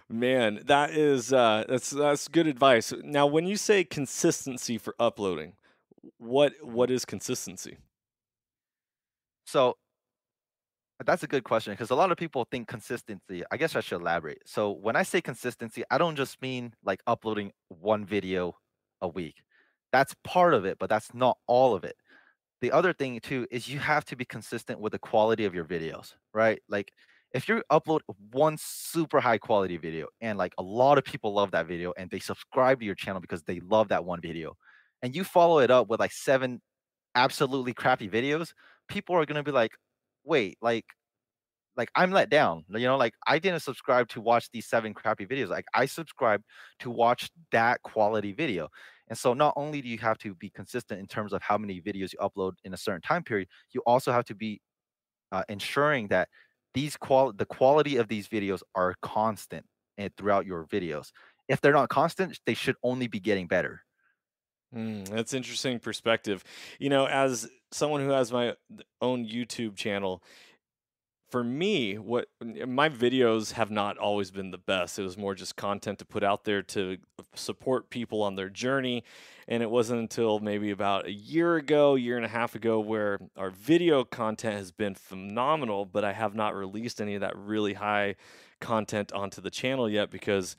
Man, that is uh, that's that's good advice. Now, when you say consistency for uploading, what what is consistency? So that's a good question because a lot of people think consistency. I guess I should elaborate. So when I say consistency, I don't just mean like uploading one video a week. That's part of it, but that's not all of it. The other thing too is you have to be consistent with the quality of your videos, right? Like if you upload one super high quality video and like a lot of people love that video and they subscribe to your channel because they love that one video and you follow it up with like seven absolutely crappy videos people are going to be like wait like like i'm let down. You know like i didn't subscribe to watch these seven crappy videos. Like i subscribed to watch that quality video and so not only do you have to be consistent in terms of how many videos you upload in a certain time period you also have to be uh, ensuring that these qual the quality of these videos are constant and throughout your videos. If they're not constant, they should only be getting better. Mm, that's interesting perspective. You know, as someone who has my own YouTube channel, for me, what my videos have not always been the best. It was more just content to put out there to support people on their journey. And it wasn't until maybe about a year ago, year and a half ago, where our video content has been phenomenal, but I have not released any of that really high content onto the channel yet because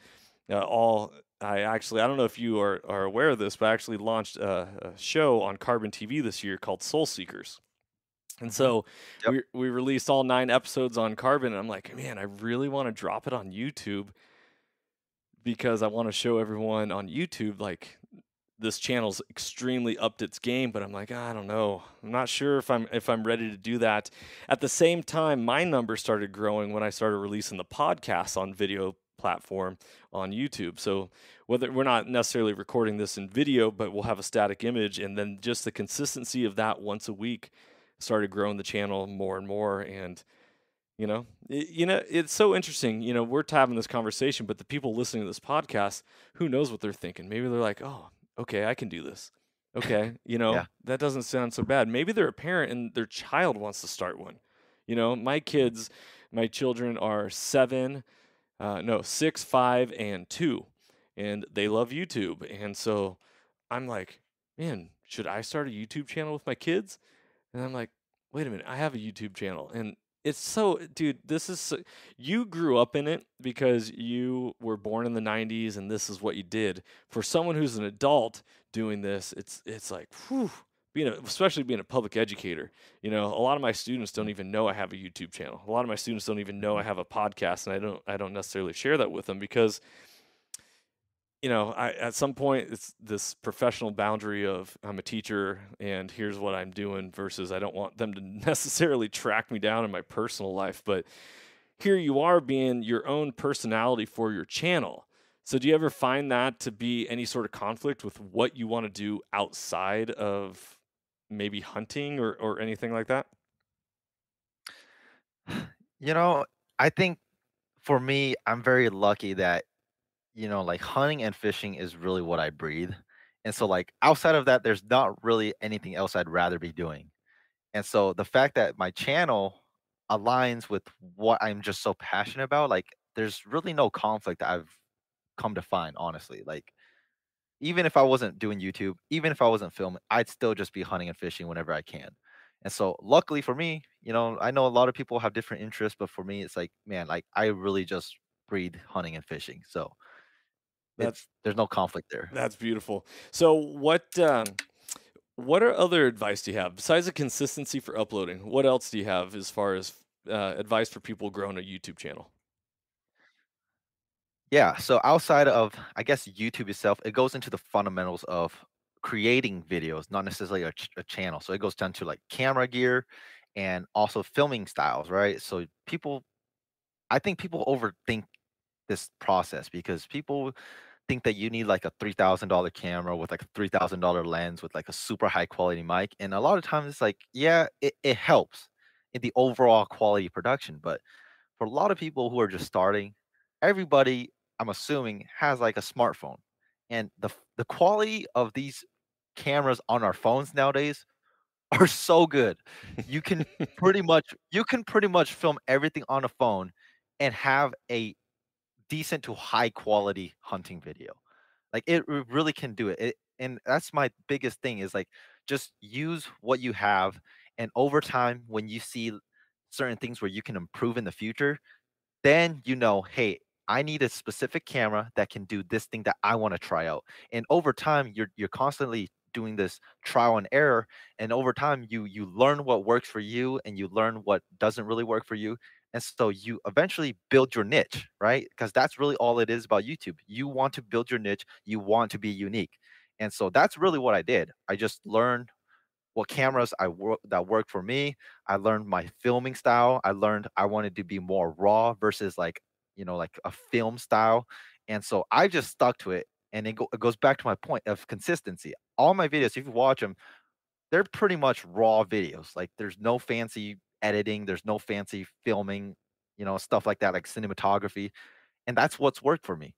uh, all I actually I don't know if you are, are aware of this, but I actually launched a, a show on Carbon TV this year called Soul Seekers. And mm-hmm. so yep. we we released all nine episodes on Carbon, and I'm like, man, I really want to drop it on YouTube because I want to show everyone on YouTube like this channel's extremely upped its game. But I'm like, I don't know, I'm not sure if I'm if I'm ready to do that. At the same time, my numbers started growing when I started releasing the podcast on video platform on YouTube. So whether we're not necessarily recording this in video, but we'll have a static image, and then just the consistency of that once a week started growing the channel more and more and you know it, you know it's so interesting you know we're having this conversation but the people listening to this podcast who knows what they're thinking? Maybe they're like oh okay i can do this. Okay you know yeah. that doesn't sound so bad. Maybe they're a parent and their child wants to start one. You know my kids my children are seven uh, no six five and two and they love youtube and so i'm like man should i start a youtube channel with my kids and I'm like, wait a minute, I have a YouTube channel. And it's so, dude, this is, so, you grew up in it because you were born in the 90s and this is what you did. For someone who's an adult doing this, it's, it's like, whew, being a, especially being a public educator, you know, a lot of my students don't even know I have a YouTube channel. A lot of my students don't even know I have a podcast, and I don't I don't necessarily share that with them because you know, I at some point it's this professional boundary of I'm a teacher and here's what I'm doing versus I don't want them to necessarily track me down in my personal life, but here you are being your own personality for your channel. So do you ever find that to be any sort of conflict with what you want to do outside of maybe hunting or or anything like that? You know, I think for me, I'm very lucky that you know, like hunting and fishing is really what I breathe. And so like outside of that, there's not really anything else I'd rather be doing. And so the fact that my channel aligns with what I'm just so passionate about, like there's really no conflict I've come to find, honestly. Like even if I wasn't doing YouTube, even if I wasn't filming, I'd still just be hunting and fishing whenever I can. And so luckily for me, you know, I know a lot of people have different interests, but for me, it's like, man, like I really just breathe hunting and fishing. So That's it's there's no conflict there. that's beautiful. So what um what are other advice do you have besides the consistency for uploading? What else do you have as far as uh, advice for people growing a YouTube channel? Yeah, so outside of, I guess, YouTube itself, it goes into the fundamentals of creating videos, not necessarily a, ch- a channel. So it goes down to like camera gear and also filming styles, right? So people, I think people overthink this process because people think that you need like a $3,000 camera with like a $3,000 lens with like a super high quality mic. And a lot of times it's like, yeah, it, it helps in the overall quality production. But for a lot of people who are just starting, everybody, I'm assuming, has like a smartphone. And the the quality of these cameras on our phones nowadays are so good. You can pretty much you can pretty much film everything on a phone and have a decent to high quality hunting video. Like it really can do it. it. And that's my biggest thing is like just use what you have and over time when you see certain things where you can improve in the future, then you know, hey, I need a specific camera that can do this thing that I want to try out. And over time, you're you're constantly doing this trial and error. And over time, you you learn what works for you and you learn what doesn't really work for you. And so you eventually build your niche, right? Because that's really all it is about YouTube. You want to build your niche, you want to be unique. And so that's really what I did. I just learned what cameras I work that work for me. I learned my filming style. I learned I wanted to be more raw versus like, you know, like a film style. And so I just stuck to it. And it, go, it goes back to my point of consistency. All my videos, if you watch them, they're pretty much raw videos. Like there's no fancy editing, there's no fancy filming, you know, stuff like that, like cinematography. And that's what's worked for me.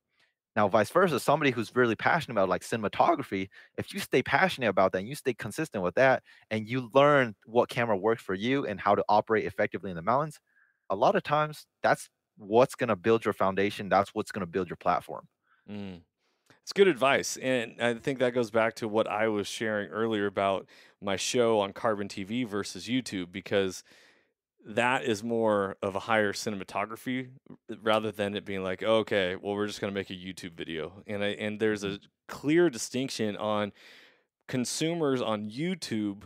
Now, vice versa, somebody who's really passionate about like cinematography, if you stay passionate about that and you stay consistent with that and you learn what camera works for you and how to operate effectively in the mountains, a lot of times that's what's going to build your foundation. That's what's going to build your platform. Mm. It's good advice. And I think that goes back to what I was sharing earlier about my show on Carbon TV versus YouTube because that is more of a higher cinematography rather than it being like, okay, well, we're just going to make a YouTube video. And I, and there's Mhm. a clear distinction on consumers on YouTube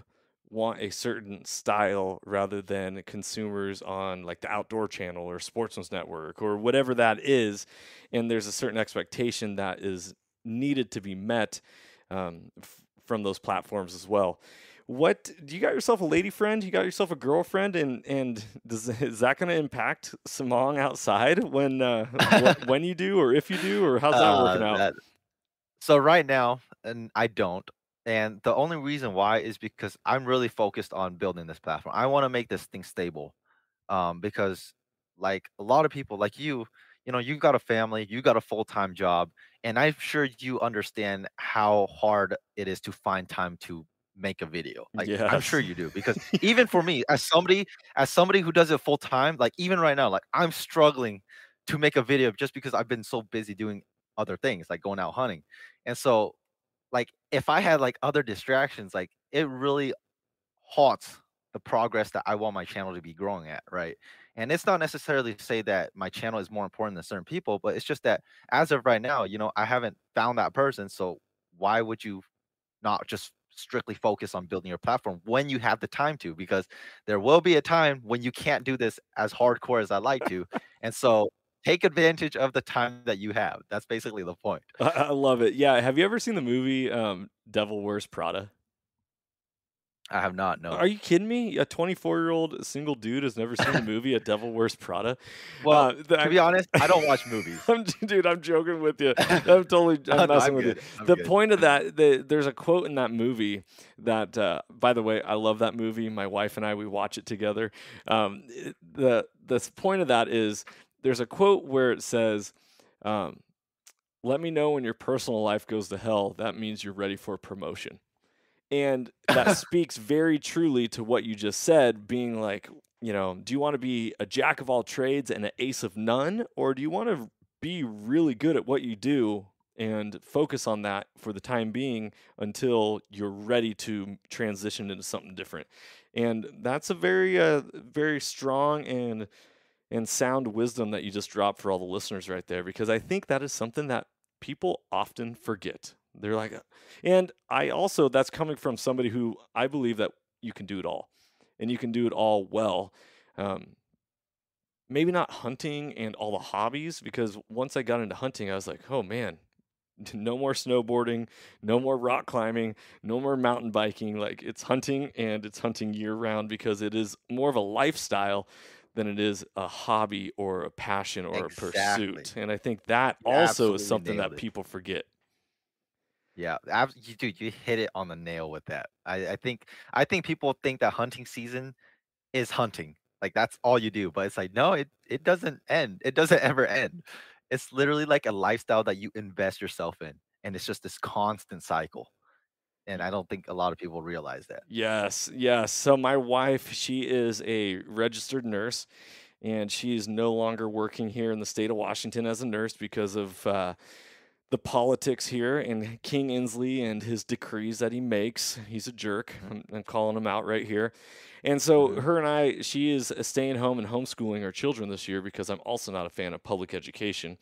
want a certain style rather than consumers on like the outdoor channel or sportsman's network or whatever that is and there's a certain expectation that is needed to be met um, f- from those platforms as well what do you got yourself a lady friend you got yourself a girlfriend and and does, is that going to impact Samong outside when uh, wh- when you do or if you do or how's that Uh, working out that So right now, and I don't. And the only reason why is because I'm really focused on building this platform. I want to make this thing stable. Um, because like a lot of people like you, you know, you got a family, you got a full-time job, and I'm sure you understand how hard it is to find time to make a video. Like I'm sure you do because even for me, as somebody as somebody who does it full time, like even right now, like I'm struggling to make a video just because I've been so busy doing other things, like going out hunting. And so like if I had like other distractions, like it really halts the progress that I want my channel to be growing at, right? And it's not necessarily to say that my channel is more important than certain people, but it's just that as of right now, you know, I haven't found that person. So why would you not just strictly focus on building your platform when you have the time to because there will be a time when you can't do this as hardcore as I like to. and so take advantage of the time that you have. That's basically the point. I, I love it. Yeah. Have you ever seen the movie um, Devil Wears Prada? I have not. No. Are you kidding me? A 24 year old single dude has never seen the movie A Devil Wears Prada. Well, uh, to be honest, I don't watch movies. I'm, dude, I'm joking with you. I'm totally I'm no, messing I'm with good. you. I'm the good. point of that, the, there's a quote in that movie that, uh, by the way, I love that movie. My wife and I we watch it together. Um, the the point of that is there's a quote where it says. Um, let me know when your personal life goes to hell. That means you're ready for promotion. And that speaks very truly to what you just said, being like, you know, do you want to be a jack of all trades and an ace of none? Or do you want to be really good at what you do and focus on that for the time being until you're ready to transition into something different? And that's a very, uh, very strong and and sound wisdom that you just dropped for all the listeners right there because I think that is something that people often forget. They're like, and I also, that's coming from somebody who I believe that you can do it all and you can do it all well. Um, maybe not hunting and all the hobbies because once I got into hunting, I was like, oh man, no more snowboarding, no more rock climbing, no more mountain biking. Like it's hunting and it's hunting year round because it is more of a lifestyle than it is a hobby or a passion or a pursuit. And I think that You also is something that people forget. Yeah, ab- you dude, you hit it on the nail with that. I, I think I think people think that hunting season is hunting. Like that's all you do, but it's like no, it it doesn't end. It doesn't ever end. It's literally like a lifestyle that you invest yourself in, and it's just this constant cycle. And I don't think a lot of people realize that. Yes, yes. So my wife, she is a registered nurse, and she's no longer working here in the state of Washington as a nurse because of uh, the politics here and King Inslee and his decrees that he makes. He's a jerk. I'm, I'm calling him out right here. And so Mhm. her and I, she is staying home and homeschooling her children this year because I'm also not a fan of public education.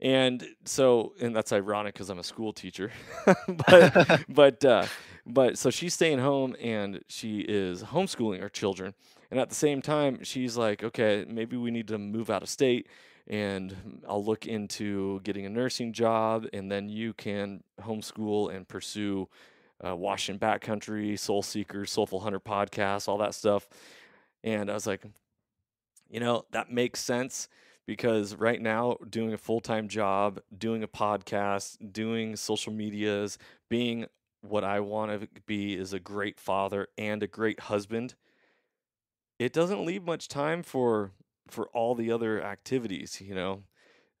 And so, and that's ironic because I'm a school teacher, but but uh, but so she's staying home and she is homeschooling her children, and at the same time she's like, okay, maybe we need to move out of state, and I'll look into getting a nursing job, and then you can homeschool and pursue uh, Washington Backcountry, Soul Seekers, Soulful Hunter podcast, all that stuff. And I was like, you know, that makes sense because right now, doing a full time job, doing a podcast, doing social medias, being what I want to be is a great father and a great husband. It doesn't leave much time for for all the other activities, you know.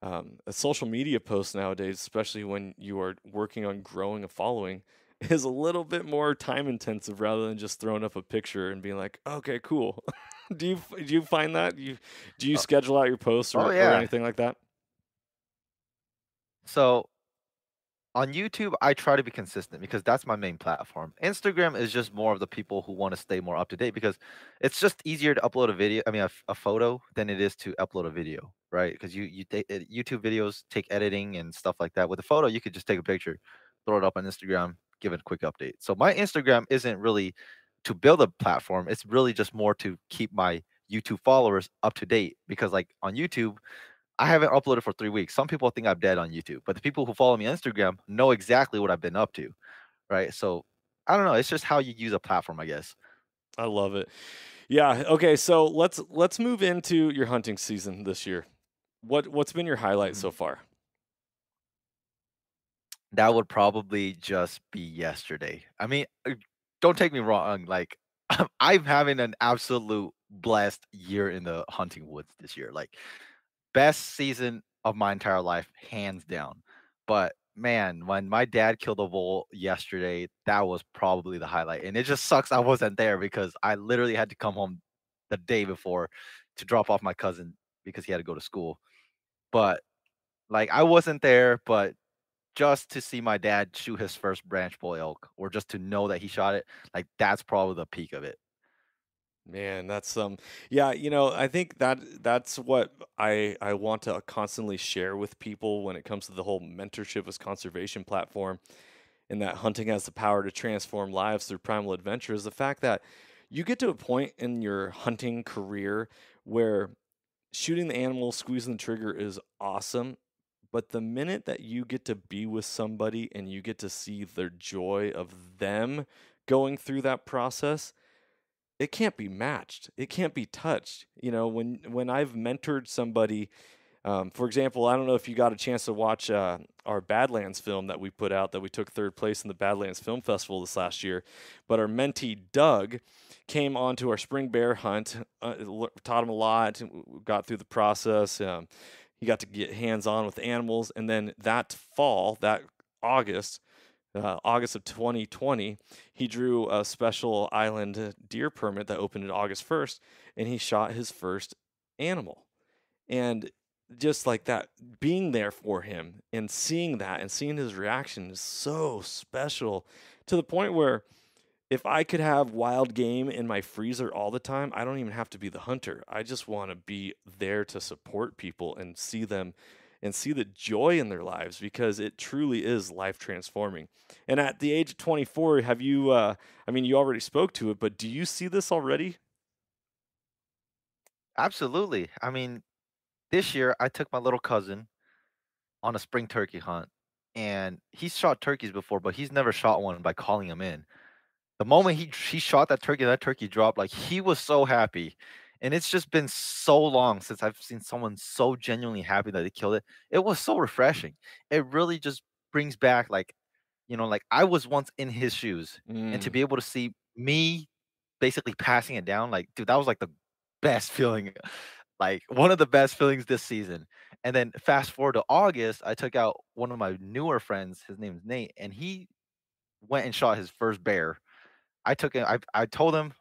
Um, a social media post nowadays, especially when you are working on growing a following, is a little bit more time intensive rather than just throwing up a picture and being like, "Okay, cool." do you do you find that you do you schedule out your posts or, oh, or anything like that? So on YouTube, I try to be consistent because that's my main platform. Instagram is just more of the people who want to stay more up to date because it's just easier to upload a video. I mean, a photo than it is to upload a video, right? Because you you take uh, YouTube videos take editing and stuff like that. With a photo, you could just take a picture, throw it up on Instagram, give it a quick update. So my Instagram isn't really to build a platform. It's really just more to keep my YouTube followers up to date because like on YouTube, I haven't uploaded for three weeks. Some people think I'm dead on YouTube, but the people who follow me on Instagram know exactly what I've been up to, right? So I don't know. It's just how you use a platform, I guess. I love it. Yeah. Okay. So let's let's move into your hunting season this year. What what's been your highlight so far? That would probably just be yesterday. I mean, uh, don't take me wrong. Like I'm having an absolute blessed year in the hunting woods this year. Like best season of my entire life, hands down. But man, when my dad killed a bull yesterday, that was probably the highlight. And it just sucks I wasn't there because I literally had to come home the day before to drop off my cousin because he had to go to school. But like I wasn't there, but just to see my dad shoot his first branch bull elk or just to know that he shot it, like that's probably the peak of it. Man, that's um yeah, you know, I think that that's what I I want to constantly share with people when it comes to the whole mentorship as conservation platform and that hunting has the power to transform lives through primal adventure is the fact that you get to a point in your hunting career where shooting the animal, squeezing the trigger is awesome. But the minute that you get to be with somebody and you get to see their joy of them going through that process, it can't be matched. It can't be touched. You know, when when I've mentored somebody, um, for example, I don't know if you got a chance to watch uh, our Badlands film that we put out that we took third place in the Badlands Film Festival this last year, but our mentee Doug came onto our spring bear hunt, uh, taught him a lot, got through the process. Um, he got to get hands on with animals, and then that fall, that August, uh, August of 2020, he drew a special island deer permit that opened in August 1st, and he shot his first animal. And just like that, being there for him and seeing that and seeing his reaction is so special to the point where if I could have wild game in my freezer all the time, I don't even have to be the hunter. I just want to be there to support people and see them and see the joy in their lives because it truly is life transforming. And at the age of 24, have you, uh, I mean, you already spoke to it, but do you see this already? Absolutely. I mean, this year I took my little cousin on a spring turkey hunt, and he's shot turkeys before, but he's never shot one by calling him in. The moment he he shot that turkey, that turkey dropped, like he was so happy. And it's just been so long since I've seen someone so genuinely happy that they killed it. It was so refreshing. It really just brings back like, you know, like I was once in his shoes, and to Mm. be able to see me basically passing it down, like, dude, that was like the best feeling, like one of the best feelings this season. And then fast forward to August, I took out one of my newer friends. His name's Nate, and he went and shot his first bear. I took him. I I told him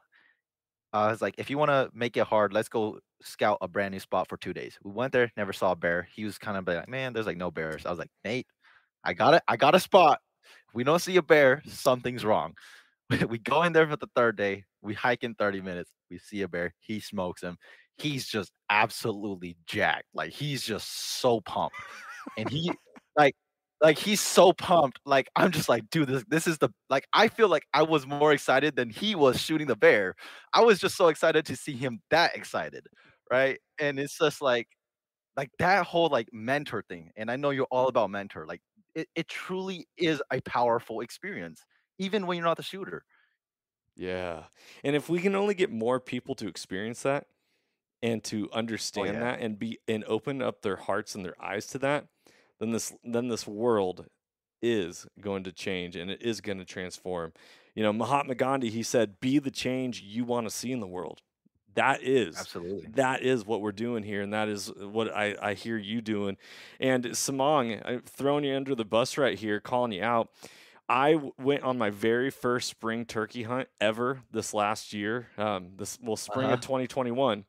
I was like, if you want to make it hard, let's go scout a brand new spot for two days. We went there, never saw a bear. He was kind of like, man, there's like no bears. I was like, Nate, I got it. I got a spot. If we don't see a bear, something's wrong. we go in there for the third day. We hike in 30 minutes. We see a bear. He smokes him. He's just absolutely jacked. Like he's just so pumped. And he like like he's so pumped. Like I'm just like, dude, this this is the like I feel like I was more excited than he was shooting the bear. I was just so excited to see him that excited, right? And it's just like like that whole like mentor thing. And I know you're all about mentor. Like it, it truly is a powerful experience, even when you're not the shooter. Yeah. And if we can only get more people to experience that and to Oh understand yeah. that and be and open up their hearts and their eyes to that, then this then this world is going to change and it is going to transform. You know, Mahatma Gandhi, he said, "Be the change you want to see in the world." That is Absolutely. that is what we're doing here, and that is what I, I hear you doing. And Samong, I'm throwing you under the bus right here, calling you out. I went on my very first spring turkey hunt ever this last year. Um, this well, spring Uh-huh. of 2021.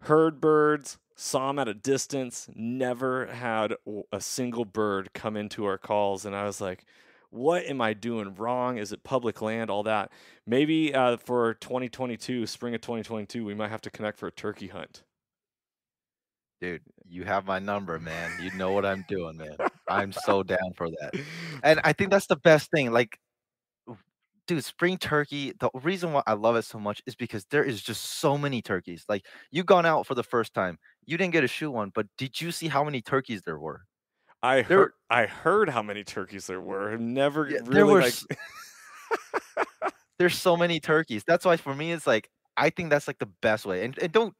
Heard birds, saw them at a distance. Never had a single bird come into our calls, and I was like, "What am I doing wrong? Is it public land? All that? Maybe uh, for 2022, spring of 2022, we might have to connect for a turkey hunt." Dude, you have my number, man. You know what I'm doing, man. I'm so down for that. And I think that's the best thing. Like, dude, spring turkey, the reason why I love it so much is because there is just so many turkeys. Like, you gone out for the first time. You didn't get to shoot one, but did you see how many turkeys there were? I There heard I heard how many turkeys there were. I've Never yeah, there really were like there's so many turkeys. That's why for me it's like I think that's like the best way. And, and don't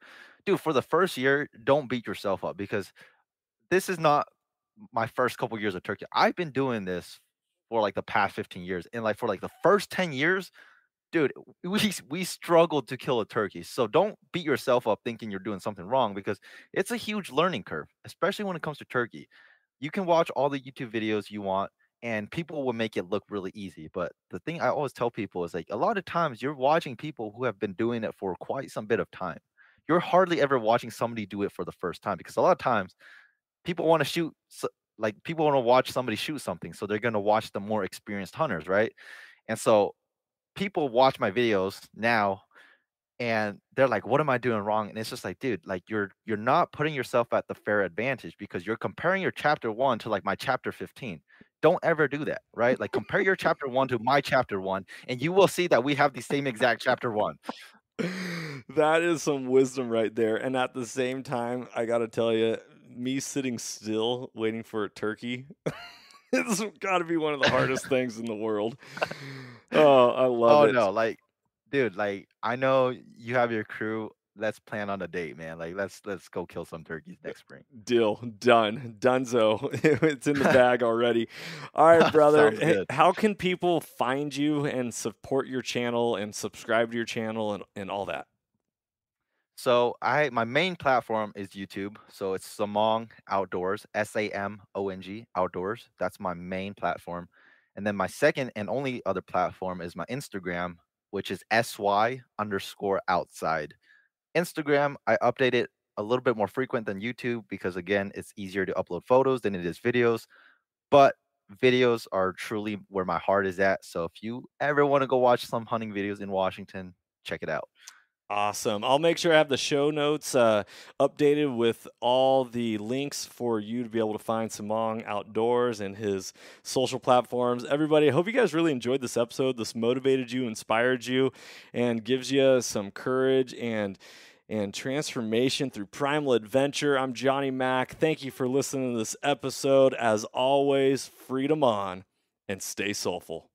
dude, for the first year, don't beat yourself up because this is not my first couple years of turkey. I've been doing this for like the past 15 years. And like for like the first 10 years, dude, we we struggled to kill a turkey. So don't beat yourself up thinking you're doing something wrong because it's a huge learning curve, especially when it comes to turkey. You can watch all the YouTube videos you want and people will make it look really easy. But the thing I always tell people is like a lot of times you're watching people who have been doing it for quite some bit of time. You're hardly ever watching somebody do it for the first time because a lot of times people want to shoot like people want to watch somebody shoot something so they're going to watch the more experienced hunters right and so people watch my videos now and they're like what am i doing wrong and it's just like dude like you're you're not putting yourself at the fair advantage because you're comparing your chapter 1 to like my chapter 15 don't ever do that, right? Like compare your chapter one to my chapter one, and you will see that we have the same exact chapter one. that is some wisdom right there. And at the same time, I got to tell you, me sitting still waiting for a turkey. it's got to be one of the hardest things in the world. Oh, I love oh, it. no, like, dude, like I know you have your crew let's plan on a date, man. Like let's let's go kill some turkeys eh, next spring. Deal done, Dunzo. it's in the bag already. All right, brother. hey, how can people find you and support your channel and subscribe to your channel and, and all that? So I my main platform is YouTube. So it's Samong Outdoors, S A M O N G Outdoors. That's my main platform. And then my second and only other platform is my Instagram, which is sy underscore outside. Instagram, I update it a little bit more frequent than YouTube because again, it's easier to upload photos than it is videos. But videos are truly where my heart is at. So if you ever want to go watch some hunting videos in Washington, check it out. Awesome. I'll make sure I have the show notes uh, updated with all the links for you to be able to find Samong outdoors and his social platforms. Everybody, I hope you guys really enjoyed this episode. This motivated you, inspired you, and gives you some courage and and transformation through primal adventure. I'm Johnny Mack. Thank you for listening to this episode. As always, freedom on and stay soulful.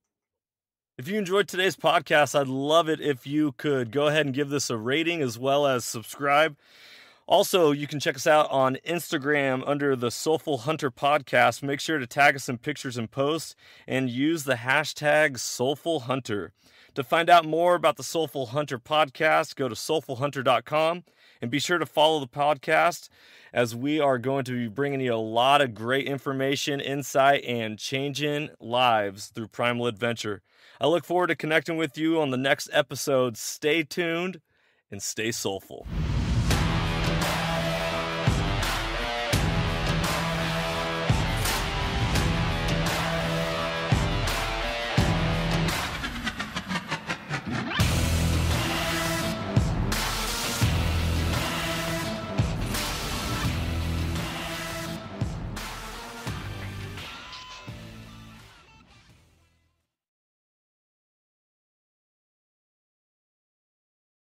If you enjoyed today's podcast, I'd love it if you could go ahead and give this a rating as well as subscribe. Also, you can check us out on Instagram under the Soulful Hunter Podcast. Make sure to tag us in pictures and posts and use the hashtag Soulful Hunter. To find out more about the Soulful Hunter Podcast, go to soulfulhunter.com and be sure to follow the podcast as we are going to be bringing you a lot of great information, insight, and changing lives through primal adventure. I look forward to connecting with you on the next episode. Stay tuned and stay soulful.